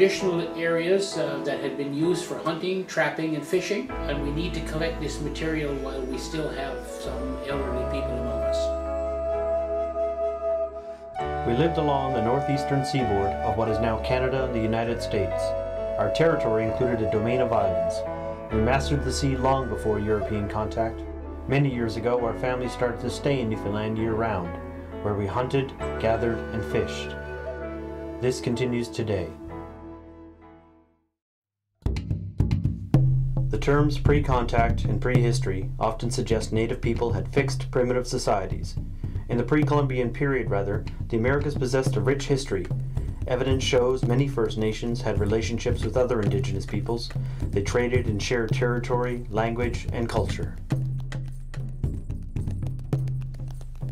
traditional areas uh, that had been used for hunting, trapping, and fishing, and we need to collect this material while we still have some elderly people among us. We lived along the northeastern seaboard of what is now Canada and the United States. Our territory included a domain of islands. We mastered the sea long before European contact. Many years ago, our family started to stay in Newfoundland year round, where we hunted, gathered, and fished. This continues today. Terms pre-contact and prehistory often suggest native people had fixed primitive societies. In the pre-Columbian period, rather, the Americas possessed a rich history. Evidence shows many First Nations had relationships with other indigenous peoples. They traded and shared territory, language, and culture.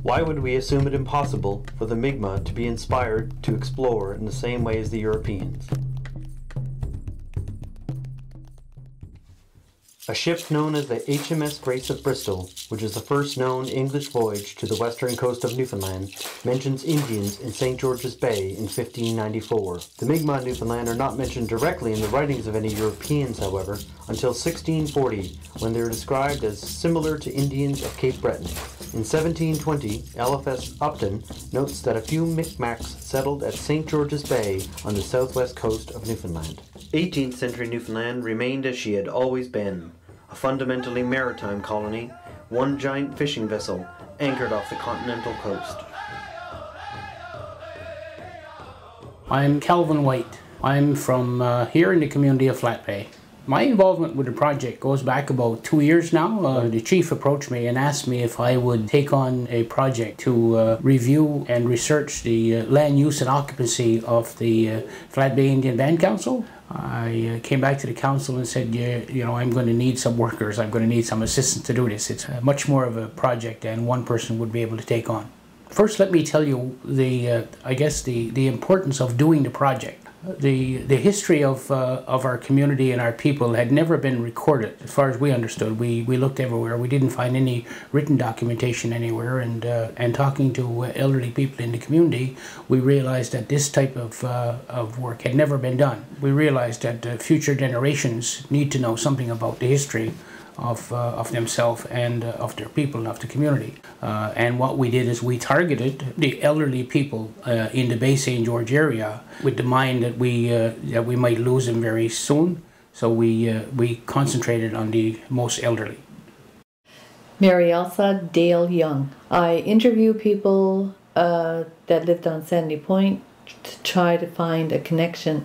Why would we assume it impossible for the Mi'kmaq to be inspired to explore in the same way as the Europeans? A ship known as the HMS Grace of Bristol, which is the first known English voyage to the western coast of Newfoundland, mentions Indians in St. George's Bay in 1594. The Mi'kmaq of Newfoundland are not mentioned directly in the writings of any Europeans, however, until 1640, when they are described as similar to Indians of Cape Breton. In 1720, LFS Upton notes that a few Micmacs settled at St. George's Bay on the southwest coast of Newfoundland. 18th century Newfoundland remained as she had always been, a fundamentally maritime colony, one giant fishing vessel anchored off the continental coast. I'm Calvin White. I'm from uh, here in the community of Flat Bay. My involvement with the project goes back about two years now. Uh, the chief approached me and asked me if I would take on a project to uh, review and research the uh, land use and occupancy of the uh, Flat Bay Indian Band Council. I uh, came back to the council and said, yeah, you know, I'm going to need some workers. I'm going to need some assistance to do this. It's much more of a project than one person would be able to take on. First, let me tell you the, uh, I guess, the, the importance of doing the project the the history of uh, of our community and our people had never been recorded. As far as we understood we we looked everywhere. We didn't find any written documentation anywhere. And uh, and talking to elderly people in the community we realized that this type of uh, of work had never been done. We realized that uh, future generations need to know something about the history of, uh, of themselves and uh, of their people and of the community. Uh, and what we did is we targeted the elderly people uh, in the Bay St. George area with the mind that we, uh, that we might lose them very soon. So we, uh, we concentrated on the most elderly. Mary Elsa Dale Young. I interview people that lived on Sandy Point to try to find a connection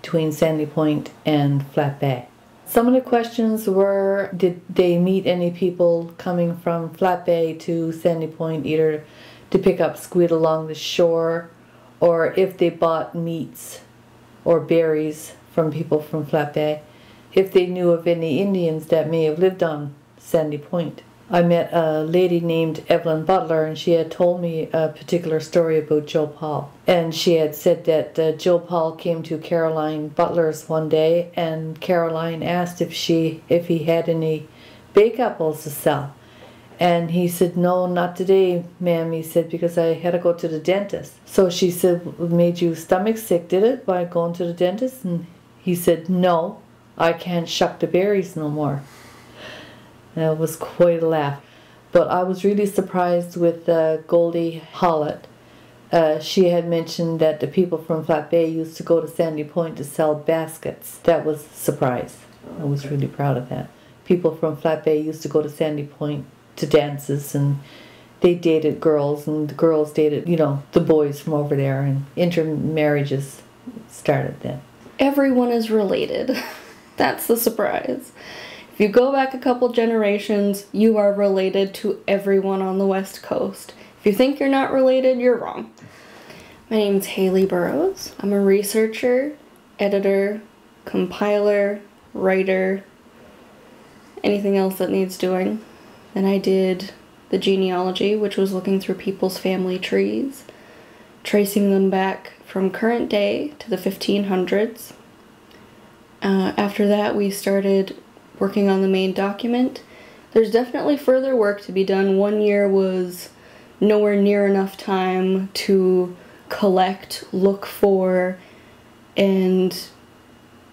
between Sandy Point and Flat Bay. Some of the questions were Did they meet any people coming from Flat Bay to Sandy Point either to pick up squid along the shore or if they bought meats or berries from people from Flat Bay? If they knew of any Indians that may have lived on Sandy Point. I met a lady named Evelyn Butler, and she had told me a particular story about Joe Paul. And she had said that uh, Joe Paul came to Caroline Butler's one day, and Caroline asked if she if he had any bake apples to sell. And he said, No, not today, ma'am. He said, Because I had to go to the dentist. So she said, Made you stomach sick, did it, by going to the dentist? And he said, No, I can't shuck the berries no more. That was quite a laugh. But I was really surprised with uh, Goldie Hollett. Uh, she had mentioned that the people from Flat Bay used to go to Sandy Point to sell baskets. That was a surprise. I was really proud of that. People from Flat Bay used to go to Sandy Point to dances and they dated girls and the girls dated, you know, the boys from over there and intermarriages started then. Everyone is related. That's the surprise. If you go back a couple generations, you are related to everyone on the West Coast. If you think you're not related, you're wrong. My name is Haley Burrows. I'm a researcher, editor, compiler, writer, anything else that needs doing. Then I did the genealogy, which was looking through people's family trees, tracing them back from current day to the 1500s. Uh, after that, we started working on the main document. There's definitely further work to be done. One year was nowhere near enough time to collect, look for, and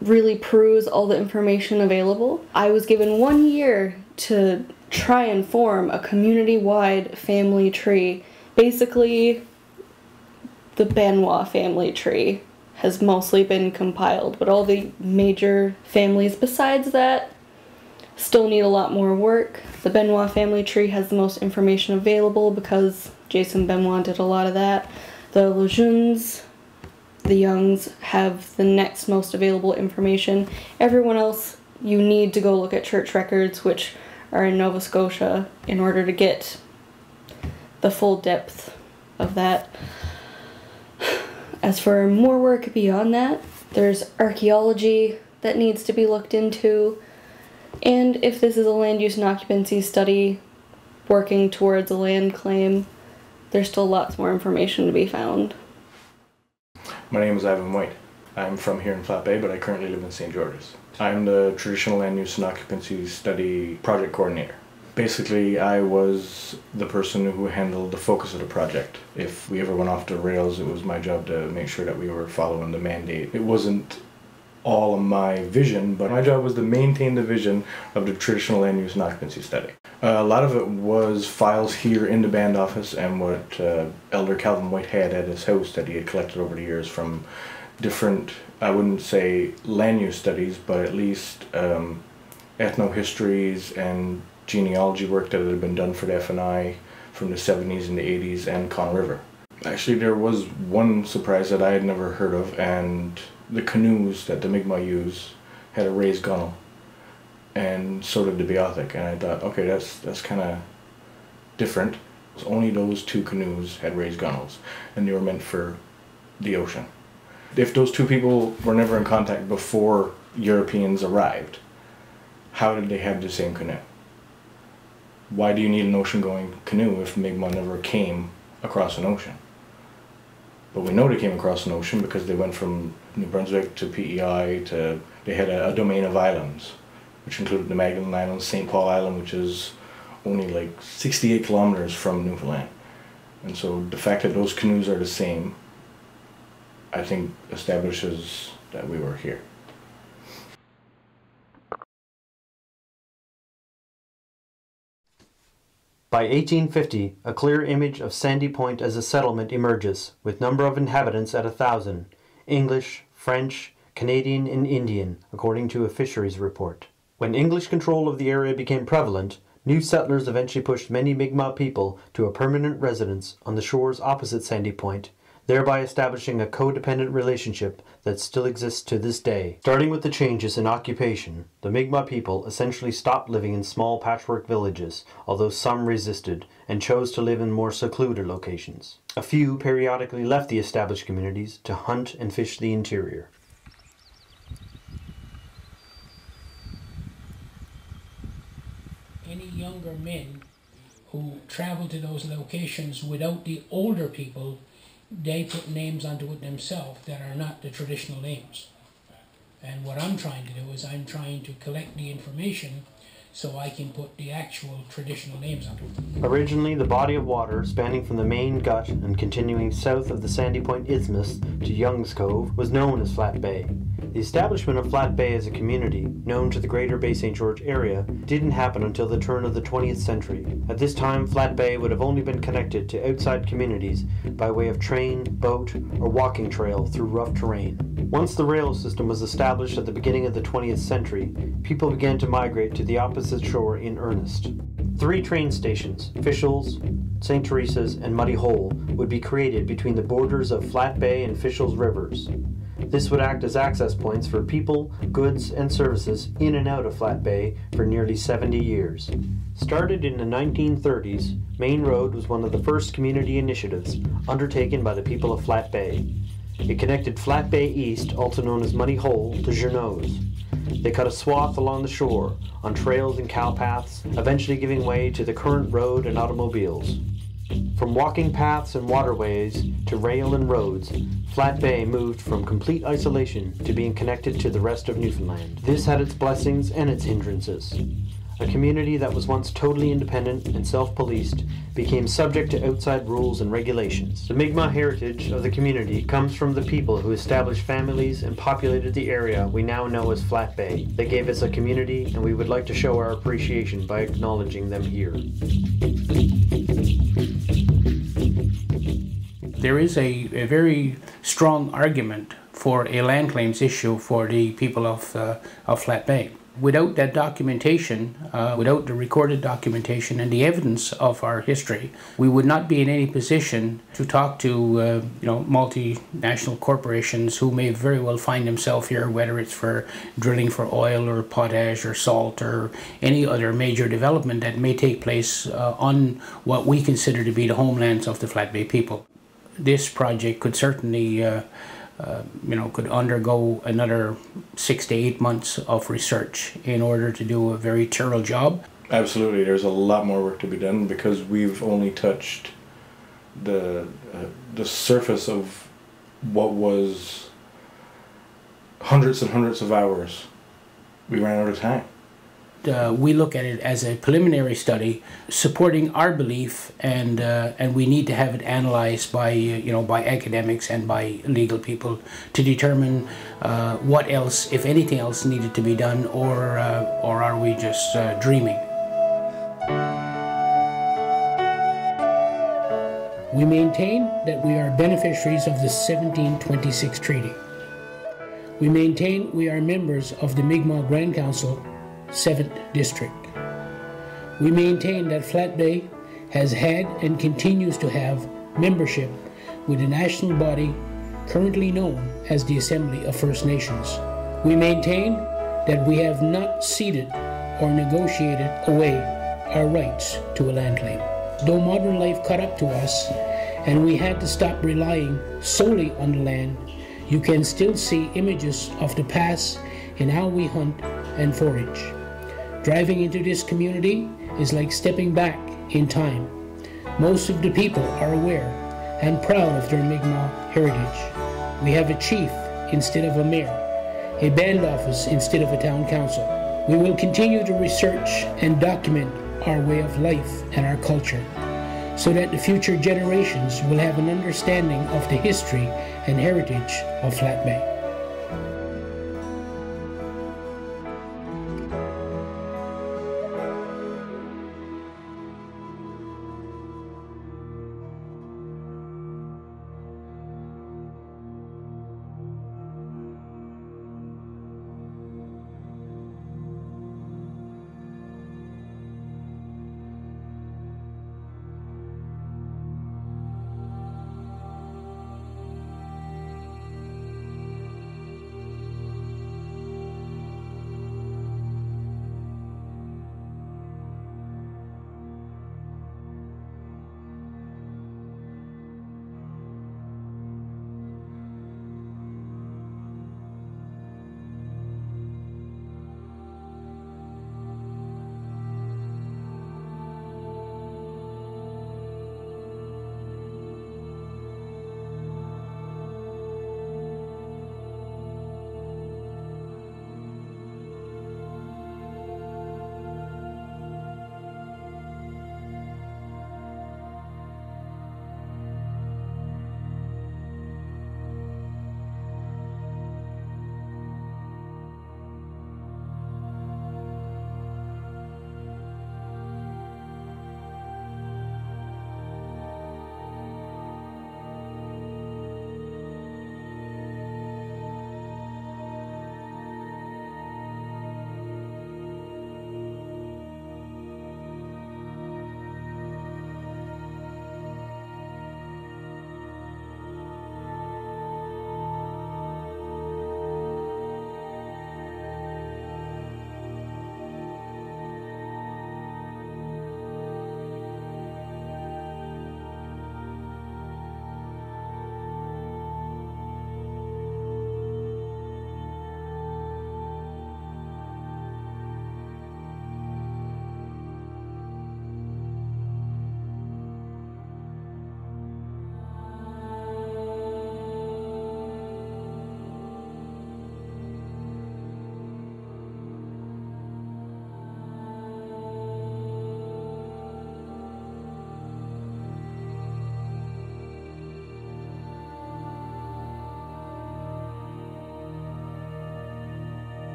really peruse all the information available. I was given one year to try and form a community wide family tree. Basically, the Benoit family tree has mostly been compiled, but all the major families besides that still need a lot more work. The Benoit family tree has the most information available because Jason Benoit did a lot of that. The Lejeunes, the Youngs have the next most available information. Everyone else, you need to go look at church records, which are in Nova Scotia, in order to get the full depth of that. As for more work beyond that, there's archaeology that needs to be looked into. And if this is a land use and occupancy study working towards a land claim, there's still lots more information to be found. My name is Ivan White. I'm from here in Flat Bay, but I currently live in St. George's. I'm the Traditional Land Use and Occupancy Study Project Coordinator. Basically, I was the person who handled the focus of the project. If we ever went off the rails, it was my job to make sure that we were following the mandate. It wasn't all of my vision, but my job was to maintain the vision of the traditional land use and occupancy study. Uh, a lot of it was files here in the band office and what uh, Elder Calvin White had at his house that he had collected over the years from different, I wouldn't say land use studies, but at least um, ethnohistories and genealogy work that had been done for the FNI from the 70s and the 80s and Conne River. Actually, there was one surprise that I had never heard of, and the canoes that the Mi'kmaq use had a raised gunnel, and so did the Beothuk. And I thought, okay, that's that's kind of different. Only those two canoes had raised gunnels, and they were meant for the ocean. If those two people were never in contact before Europeans arrived, how did they have the same canoe? Why do you need an ocean-going canoe if Mi'kmaq never came across an ocean? But we know they came across an ocean because they went from New Brunswick to PEI to, they had a, a domain of islands, which included the Magdalen Islands, St. Paul Island, which is only like 68 kilometers from Newfoundland. And so the fact that those canoes are the same, I think establishes that we were here. By 1850, a clear image of Sandy Point as a settlement emerges, with number of inhabitants at a thousand, English, French, Canadian, and Indian, according to a fisheries report. When English control of the area became prevalent, new settlers eventually pushed many Mi'kmaq people to a permanent residence on the shores opposite Sandy Point, thereby establishing a codependent relationship that still exists to this day. Starting with the changes in occupation, the Mi'kmaq people essentially stopped living in small patchwork villages, although some resisted and chose to live in more secluded locations. A few periodically left the established communities to hunt and fish the interior. Any younger men who travel to those locations without the older people they put names onto it themselves that are not the traditional names. And what I'm trying to do is I'm trying to collect the information so I can put the actual traditional names onto it. Originally, the body of water spanning from the main gut and continuing south of the Sandy Point Isthmus to Young's Cove was known as Flat Bay. The establishment of Flat Bay as a community, known to the greater Bay St. George area, didn't happen until the turn of the 20th century. At this time, Flat Bay would have only been connected to outside communities by way of train, boat, or walking trail through rough terrain. Once the rail system was established at the beginning of the 20th century, people began to migrate to the opposite shore in earnest. Three train stations, Fischells, St. Teresa's, and Muddy Hole, would be created between the borders of Flat Bay and Fischells rivers. This would act as access points for people, goods, and services in and out of Flat Bay for nearly 70 years. Started in the 1930s, Main Road was one of the first community initiatives undertaken by the people of Flat Bay. It connected Flat Bay East, also known as Muddy Hole, to Journo's. They cut a swath along the shore, on trails and cowpaths, eventually giving way to the current road and automobiles. From walking paths and waterways to rail and roads, Flat Bay moved from complete isolation to being connected to the rest of Newfoundland. This had its blessings and its hindrances. a community that was once totally independent and self-policed became subject to outside rules and regulations. The Mi'kmaq heritage of the community comes from the people who established families and populated the area we now know as Flat Bay. They gave us a community and we would like to show our appreciation by acknowledging them here. There is a, a very strong argument for a land claims issue for the people of, uh, of Flat Bay. Without that documentation, uh, without the recorded documentation and the evidence of our history, we would not be in any position to talk to uh, you know multinational corporations who may very well find themselves here, whether it's for drilling for oil or potash or salt or any other major development that may take place uh, on what we consider to be the homelands of the Flat Bay people. This project could certainly uh, uh, you know, could undergo another six to eight months of research in order to do a very thorough job. Absolutely, there's a lot more work to be done because we've only touched the uh, the surface of what was hundreds and hundreds of hours. We ran out of time uh, we look at it as a preliminary study supporting our belief, and uh, and we need to have it analyzed by you know by academics and by legal people to determine uh, what else, if anything else, needed to be done, or uh, or are we just uh, dreaming? We maintain that we are beneficiaries of the 1726 treaty. We maintain we are members of the Mi'kmaq Grand Council 7th District. We maintain that Flat Bay has had and continues to have membership with a national body currently known as the Assembly of First Nations. We maintain that we have not ceded or negotiated away our rights to a land claim. Though modern life caught up to us and we had to stop relying solely on the land, you can still see images of the past in how we hunt and forage. Driving into this community is like stepping back in time. Most of the people are aware and proud of their Mi'kmaq heritage. We have a chief instead of a mayor, a band office instead of a town council. We will continue to research and document our way of life and our culture so that the future generations will have an understanding of the history and heritage of Flat Bay.